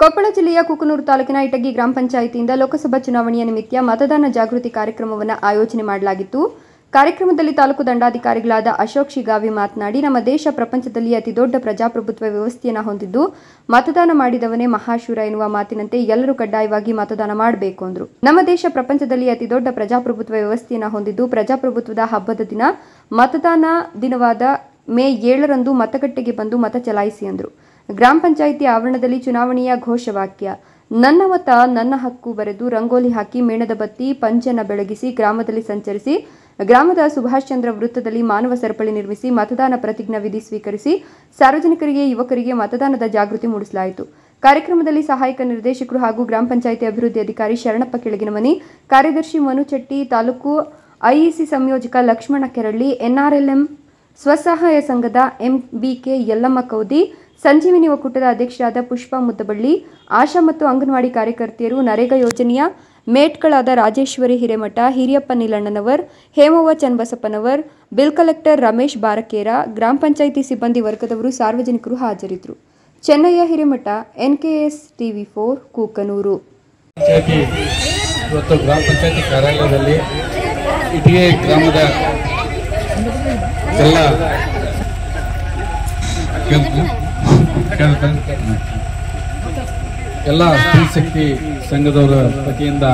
ಕೊಪ್ಪಳ ಜಿಲ್ಲೆಯ ಕುಕನೂರು ತಾಲೂಕಿನ ಇಟಗಿ ಗ್ರಾಮ ಪಂಚಾಯಿತಿಯಿಂದ ಲೋಕಸಭಾ ಚುನಾವಣೆಯ ನಿಮಿತ್ತ ಮತದಾನ ಜಾಗೃತಿ ಕಾರ್ಯಕ್ರಮವನ್ನು ಆಯೋಜನೆ ಮಾಡಲಾಗಿತ್ತು. ಕಾರ್ಯಕ್ರಮದಲ್ಲಿ ತಾಲೂಕು ದಂಡಾಧಿಕಾರಿಗಳಾದ ಅಶೋಕ್ ಶಿಗಾವಿ ಮಾತನಾಡಿ, ನಮ್ಮ ದೇಶ ಪ್ರಪಂಚದಲ್ಲಿ ಅತಿದೊಡ್ಡ ಪ್ರಜಾಪ್ರಭುತ್ವ ವ್ಯವಸ್ಥೆಯನ್ನು ಹೊಂದಿದ್ದು, ಮತದಾನ ಮಾಡಿದವನೇ ಮಹಾಶೂರ ಎನ್ನುವ ಮಾತಿನಂತೆ ಎಲ್ಲರೂ ಕಡ್ಡಾಯವಾಗಿ ಮತದಾನ ಮಾಡಬೇಕು ಅಂದರು. ನಮ್ಮ ದೇಶ ಪ್ರಪಂಚದಲ್ಲಿ ಅತಿದೊಡ್ಡ ಪ್ರಜಾಪ್ರಭುತ್ವ ವ್ಯವಸ್ಥೆಯನ್ನು ಹೊಂದಿದ್ದು, ಪ್ರಜಾಪ್ರಭುತ್ವದ ಹಬ್ಬದ ದಿನ ಮತದಾನ ದಿನವಾದ ಮೇ ಏಳರಂದು ಮತಗಟ್ಟೆಗೆ ಬಂದು ಮತ ಚಲಾಯಿಸಿ ಅಂದರು. ಗ್ರಾಮ ಪಂಚಾಯಿತಿ ಆವರಣದಲ್ಲಿ ಚುನಾವಣೆಯ ಘೋಷವಾಕ್ಯ. ನನ್ನ ಮತ, ನನ್ನ ಹಕ್ಕು ಬರೆದು ರಂಗೋಲಿ ಹಾಕಿ ಮೇಣದ ಬತ್ತಿ, ಪಂಚನ ಬೆಳಗಿಸಿ ಗ್ರಾಮದಲ್ಲಿ ಸಂಚರಿಸಿ, ಗ್ರಾಮದ ಸುಭಾಷ್ ಚಂದ್ರ ವೃತ್ತದಲ್ಲಿ ಮಾನವ ಸರಪಳಿ ನಿರ್ಮಿಸಿ, ಮತದಾನ ಪ್ರತಿಜ್ಞಾ ವಿಧಿ ಸ್ವೀಕರಿಸಿ, ಸಾರ್ವಜನಿಕರಿಗೆ, ಯುವಕರಿಗೆ ಮತದಾನದ ಜಾಗೃತಿ ಮೂಡಿಸಲಾಯಿತು. ಕಾರ್ಯಕ್ರಮದಲ್ಲಿ ಸಹಾಯಕ ನಿರ್ದೇಶಕರು ಹಾಗೂ ಗ್ರಾಮ ಪಂಚಾಯಿತಿ ಅಭಿವೃದ್ಧಿ ಅಧಿಕಾರಿ ಶರಣಪ್ಪ ಕೆಳಗಿನಮನಿ, ಕಾರ್ಯದರ್ಶಿ ಮನು ಚೆಟ್ಟಿ, ತಾಲೂಕು ಐಇಸಿ ಸಂಯೋಜಕ ಲಕ್ಷ್ಮಣ ಕೆರಳ್ಳಿ, ಎನ್ಆರ್ಎಲ್ಎಂ ಸ್ವಸಹಾಯ ಸಂಘದ ಎಂಬಿಕೆ ಯಲ್ಲಮ್ಮ ಕೌದಿ ಸಂಜೀವಿನಿ ಒಕ್ಕೂಟದ ಅಧ್ಯಕ್ಷರಾದ ಪುಷ್ಪಾ ಮುದ್ದಬಳ್ಳಿ, ಆಶಾ ಮತ್ತು ಅಂಗನವಾಡಿ ಕಾರ್ಯಕರ್ತೆಯರು ನರೇಗಾ ಯೋಜನೆಯ ಮೇಟ್ಗಳಾದ ರಾಜೇಶ್ವರಿ ಹಿರೇಮಠ, ಹಿರಿಯಪ್ಪ ನೀಲಣ್ಣನವರ್, ಹೇಮವ್ವ ಚನ್ನಬಸಪ್ಪನವರ್, ಬಿಲ್ ಕಲೆಕ್ಟರ್ ರಮೇಶ್ ಬಾರಕೇರ, ಗ್ರಾಮ ಪಂಚಾಯಿತಿ ಸಿಬ್ಬಂದಿ ವರ್ಗದವರು ಸಾರ್ವಜನಿಕರು ಹಾಜರಿದ್ದರು. Chennayya Hiremath, NKS TV four, Kukanur. ಗ್ರಾಮ ಪಂಚಾಯತಿ ಕಾರ್ಯಾಲಯದಲ್ಲಿ ಗ್ರಾಮದ ಎಲ್ಲ ಎಲ್ಲ ಸ್ತ್ರೀ ಶಕ್ತಿ ಸಂಘದವರ ವತಿಯಿಂದ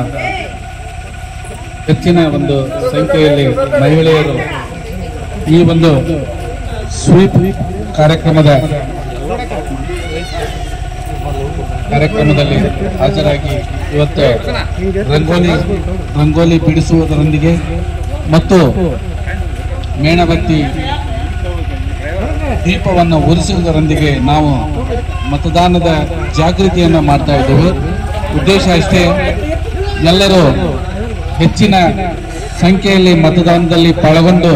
ಹೆಚ್ಚಿನ ಒಂದು ಸಂಖ್ಯೆಯಲ್ಲಿ ಮಹಿಳೆಯರು ಈ ಒಂದು ಸ್ವೀಪ್ ಕಾರ್ಯಕ್ರಮದ ಕಾರ್ಯಕ್ರಮದಲ್ಲಿ ಹಾಜರಾಗಿ ಇವತ್ತು ರಂಗೋಲಿ ರಂಗೋಲಿ ಬಿಡಿಸುವುದರೊಂದಿಗೆ ಮತ್ತು ಮೇಣಬತ್ತಿ ದೀಪವನ್ನು ಉರಿಸುವುದರೊಂದಿಗೆ ನಾವು ಮತದಾನದ ಜಾಗೃತಿಯನ್ನು ಮಾಡ್ತಾ ಇದ್ದೇವೆ. ಉದ್ದೇಶ ಅಷ್ಟೇ, ಎಲ್ಲರೂ ಹೆಚ್ಚಿನ ಸಂಖ್ಯೆಯಲ್ಲಿ ಮತದಾನದಲ್ಲಿ ಪಾಲ್ಗೊಂಡು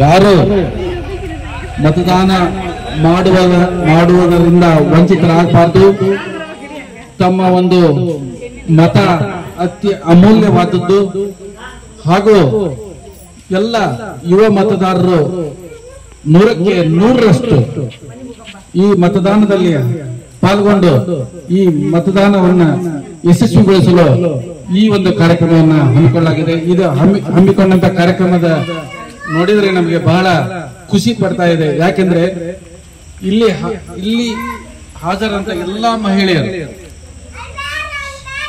ಯಾರು ಮತದಾನ ಮಾಡುವ, ಮಾಡುವುದರಿಂದ ವಂಚಿತರಾಗಬಾರ್ದು. ತಮ್ಮ ಒಂದು ಮತ ಅತ್ಯ ಅಮೂಲ್ಯವಾದದ್ದು. ಹಾಗೂ ಎಲ್ಲ ಯುವ ಮತದಾರರು ನೂರಕ್ಕೆ ನೂರರಷ್ಟು ಈ ಮತದಾನದಲ್ಲಿ ಪಾಲ್ಗೊಂಡು ಈ ಮತದಾನವನ್ನ ಯಶಸ್ವಿಗೊಳಿಸಲು ಈ ಒಂದು ಕಾರ್ಯಕ್ರಮವನ್ನ ಹಮ್ಮಿಕೊಳ್ಳಲಾಗಿದೆ. ಇದು ಹಮ್ಮಿ, ಹಮ್ಮಿಕೊಂಡಂತ ಕಾರ್ಯಕ್ರಮದ ನೋಡಿದ್ರೆ ನಮಗೆ ಬಹಳ ಖುಷಿ ಪಡ್ತಾ ಇದೆ. ಯಾಕೆಂದ್ರೆ ಇಲ್ಲಿ ಇಲ್ಲಿ ಹಾಜರಂತ ಎಲ್ಲಾ ಮಹಿಳೆಯರು.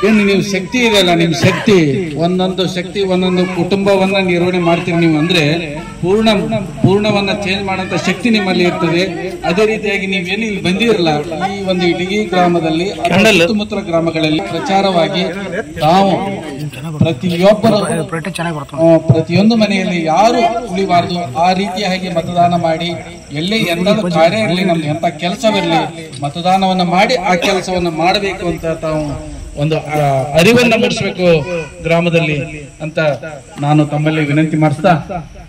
ಏನು ನೀವು ಶಕ್ತಿ ಇದೆಯಲ್ಲ? ನಿಮ್ ಶಕ್ತಿ, ಒಂದೊಂದು ಶಕ್ತಿ, ಒಂದೊಂದು ಕುಟುಂಬವನ್ನ ನಿರ್ವಹಣೆ ಮಾಡ್ತೀರಿ ನೀವು ಅಂದ್ರೆ ಪೂರ್ಣ ಪೂರ್ಣವನ್ನ ಚೇಂಜ್ ಮಾಡುವಂತ ಶಕ್ತಿ ನಿಮ್ಮಲ್ಲಿ ಇರ್ತದೆ. ಅದೇ ರೀತಿಯಾಗಿ ನೀವು ಎಲ್ಲಿ ಇಲ್ಲಿ ಬಂದಿರಲ್ಲ ಈ ಒಂದು ಇಡಗಿ ಗ್ರಾಮದಲ್ಲಿ ಸುತ್ತಮುತ್ತಲ ಗ್ರಾಮಗಳಲ್ಲಿ ಪ್ರಚಾರವಾಗಿ ತಾವು ಪ್ರತಿಯೊಬ್ಬರು ಪ್ರತಿಯೊಂದು ಮನೆಯಲ್ಲಿ ಯಾರು ಉಳಿಬಾರದು ಆ ರೀತಿಯಾಗಿ ಮತದಾನ ಮಾಡಿ ಎಲ್ಲೇ ಎಂದಾದ್ರೂ ಕಾರ್ಯ ಇರಲಿ ನಮ್ದು ಎಂತ ಕೆಲಸವಿರಲಿ ಮತದಾನವನ್ನು ಮಾಡಿ ಆ ಕೆಲಸವನ್ನು ಮಾಡಬೇಕು ಅಂತ ತಾವು ಒಂದು ಅರಿವನ್ನ ಮೂಡಿಸ್ಬೇಕು ಗ್ರಾಮದಲ್ಲಿ ಅಂತ ನಾನು ತಮ್ಮಲ್ಲಿ ವಿನಂತಿ ಮಾಡಿಸ್ತಾ,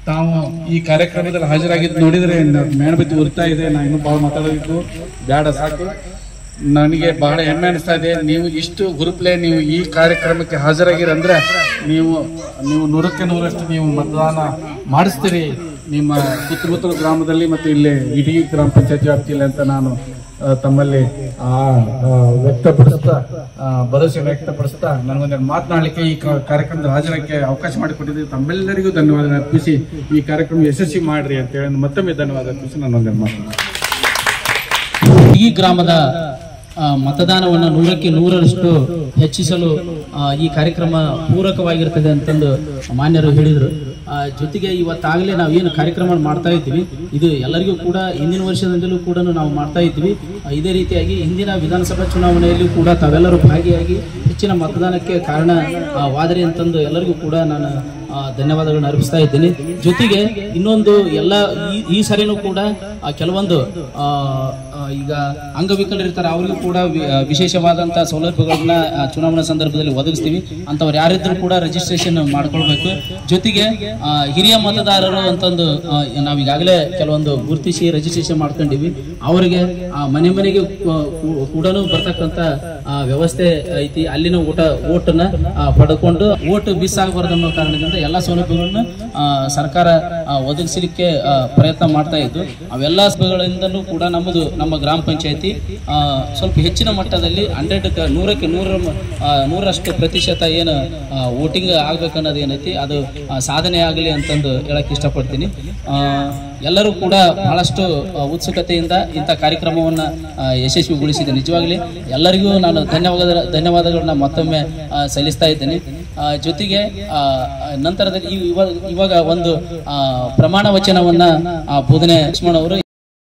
ತಾವು ಈ ಕಾರ್ಯಕ್ರಮದಲ್ಲಿ ಹಾಜರಾಗಿದ್ದು ನೋಡಿದ್ರೆ ಮೇಣಬತ್ತಿ ಉರ್ತಾ ಇದೆ, ನಾ ಇನ್ನೂ ಬಹಳ ಮಾತಾಡೋದಿತ್ತು ಬೇಡ ಸಾಕು. ನನಗೆ ಬಹಳ ಹೆಮ್ಮೆ ಅನಿಸ್ತಾ ಇದೆ, ನೀವು ಇಷ್ಟು ಗುರುಪ್ಲೆ ನೀವು ಈ ಕಾರ್ಯಕ್ರಮಕ್ಕೆ ಹಾಜರಾಗಿರಂದ್ರೆ ನೀವು ನೀವು ನೂರಕ್ಕೆ ನೂರಷ್ಟು ನೀವು ಮತದಾನ ಮಾಡಿಸ್ತೀರಿ. ನಿಮ್ಮ ಸುತ್ತಮುತ್ತಲ ಗ್ರಾಮದಲ್ಲಿ ಮತ್ತು ಇಲ್ಲಿ ಇಡೀ ಗ್ರಾಮ ಪಂಚಾಯತ್ ವ್ಯಾಪ್ತಿಯಲ್ಲಿ ಅಂತ ನಾನು ತಮ್ಮಲ್ಲಿ ಆ, ವ್ಯಕ್ತಪಡಿಸ್ತಾ ಭರವಸೆ ವ್ಯಕ್ತಪಡಿಸ್ತಾ ನನಗೊಂದೆರಡು ಮಾತನಾಡಲಿಕ್ಕೆ ಈ ಕಾರ್ಯಕ್ರಮದ ಹಾಜರಕ್ಕೆ ಅವಕಾಶ ಮಾಡಿಕೊಟ್ಟಿದ್ದೀವಿ ತಮ್ಮೆಲ್ಲರಿಗೂ ಧನ್ಯವಾದ ಅರ್ಪಿಸಿ ಈ ಕಾರ್ಯಕ್ರಮ ಯಶಸ್ವಿ ಮಾಡ್ರಿ ಅಂತ ಹೇಳಿ ಮತ್ತೊಮ್ಮೆ ಧನ್ಯವಾದ ಅರ್ಪಿಸಿ ನಾನು ಒಂದೆರಡು ಮಾತು ಈ ಗ್ರಾಮದ ಮತದಾನವನ್ನು ನೂರಕ್ಕೆ ನೂರರಷ್ಟು ಹೆಚ್ಚಿಸಲು ಈ ಕಾರ್ಯಕ್ರಮ ಪೂರಕವಾಗಿರ್ತದೆ ಅಂತಂದು ಮಾನ್ಯರು ಹೇಳಿದರು. ಜೊತೆಗೆ ಇವತ್ತಾಗಲೇ ನಾವು ಏನು ಕಾರ್ಯಕ್ರಮ ಮಾಡ್ತಾ ಇದ್ದೀವಿ ಇದು ಎಲ್ಲರಿಗೂ ಕೂಡ ಹಿಂದಿನ ವರ್ಷದಿಂದಲೂ ಕೂಡ ನಾವು ಮಾಡ್ತಾ ಇದ್ದೀವಿ. ಆ, ಇದೇ ರೀತಿಯಾಗಿ ಹಿಂದಿನ ವಿಧಾನಸಭಾ ಚುನಾವಣೆಯಲ್ಲೂ ಕೂಡ ತಾವೆಲ್ಲರೂ ಭಾಗಿಯಾಗಿ ಹೆಚ್ಚಿನ ಮತದಾನಕ್ಕೆ ಕಾರಣ ವಾದರಿ ಅಂತಂದು ಎಲ್ಲರಿಗೂ ಕೂಡ ನಾನು ಧನ್ಯವಾದಗಳನ್ನು ಅರ್ಪಿಸ್ತಾ ಇದ್ದೀನಿ. ಜೊತೆಗೆ ಇನ್ನೊಂದು ಎಲ್ಲ ಈ- ಸರಿನೂ ಕೂಡ ಕೆಲವೊಂದು ಈಗ ಅಂಗವಿಕಲರಿರ್ತಾರೆ, ಅವರಿಗೂ ಕೂಡ ವಿಶೇಷವಾದಂಥ ಸೌಲಭ್ಯಗಳನ್ನ ಚುನಾವಣಾ ಸಂದರ್ಭದಲ್ಲಿ ಒದಗಿಸ್ತೀವಿ. ಅಂತವ್ರು ಯಾರಿದ್ರು ಕೂಡ ರಿಜಿಸ್ಟ್ರೇಷನ್ ಮಾಡ್ಕೊಳ್ಬೇಕು. ಜೊತೆಗೆ ಹಿರಿಯ ಮತದಾರರು ಅಂತಂದು ನಾವೀಗಾಗಲೇ ಕೆಲವೊಂದು ಗುರುತಿಸಿ ರಿಜಿಸ್ಟ್ರೇಷನ್ ಮಾಡ್ಕೊಂಡಿವಿ. ಅವರಿಗೆ ಮನೆ ಮನೆಗೆ ಕೂಡ ಬರ್ತಕ್ಕಂಥ ವ್ಯವಸ್ಥೆ ಐತಿ. ಅಲ್ಲಿನ ಊಟ ಓಟನ್ನ ಪಡ್ಕೊಂಡು ಓಟ್ ಮಿಸ್ ಆಗಬಾರ್ದು ಅನ್ನೋ ಕಾರಣದಿಂದ ಎಲ್ಲಾ ಸೌಲಭ್ಯಗಳನ್ನು ಸರ್ಕಾರ ಒದಗಿಸಲಿಕ್ಕೆ ಪ್ರಯತ್ನ ಮಾಡ್ತಾ ಇದ್ದು, ಅವೆಲ್ಲ ಸಭೆಗಳಿಂದಲೂ ಕೂಡ ನಮ್ಮದು, ನಮ್ಮ ಗ್ರಾಮ ಪಂಚಾಯತಿ ಸ್ವಲ್ಪ ಹೆಚ್ಚಿನ ಮಟ್ಟದಲ್ಲಿ ಹಂಡ್ರೆಡ್ ನೂರಕ್ಕೆ ನೂರ ನೂರರಷ್ಟು ಪ್ರತಿಶತ ಏನು ವೋಟಿಂಗ್ ಆಗ್ಬೇಕನ್ನೋದು ಏನೈತಿ, ಅದು ಸಾಧನೆ ಆಗಲಿ ಅಂತಂದು ಹೇಳಕ್ ಇಷ್ಟಪಡ್ತೀನಿ. ಎಲ್ಲರೂ ಕೂಡ ಬಹಳಷ್ಟು ಉತ್ಸುಕತೆಯಿಂದ ಇಂಥ ಕಾರ್ಯಕ್ರಮವನ್ನ ಯಶಸ್ವಿಗೊಳಿಸಿದೆ. ನಿಜವಾಗ್ಲಿ, ಎಲ್ಲರಿಗೂ ನಾನು ಧನ್ಯವಾದ, ಧನ್ಯವಾದಗಳನ್ನ ಮತ್ತೊಮ್ಮೆ ಸಲ್ಲಿಸ್ತಾ ಇದ್ದೇನೆ. ಜೊತೆಗೆ ನಂತರದಲ್ಲಿ ಈ- ಇವಾಗ ಇವಾಗ ಒಂದು ಪ್ರಮಾಣ ವಚನವನ್ನ ಆ, ಬೋಧನೆ ಲಕ್ಷ್ಮಣ್ ಅವರು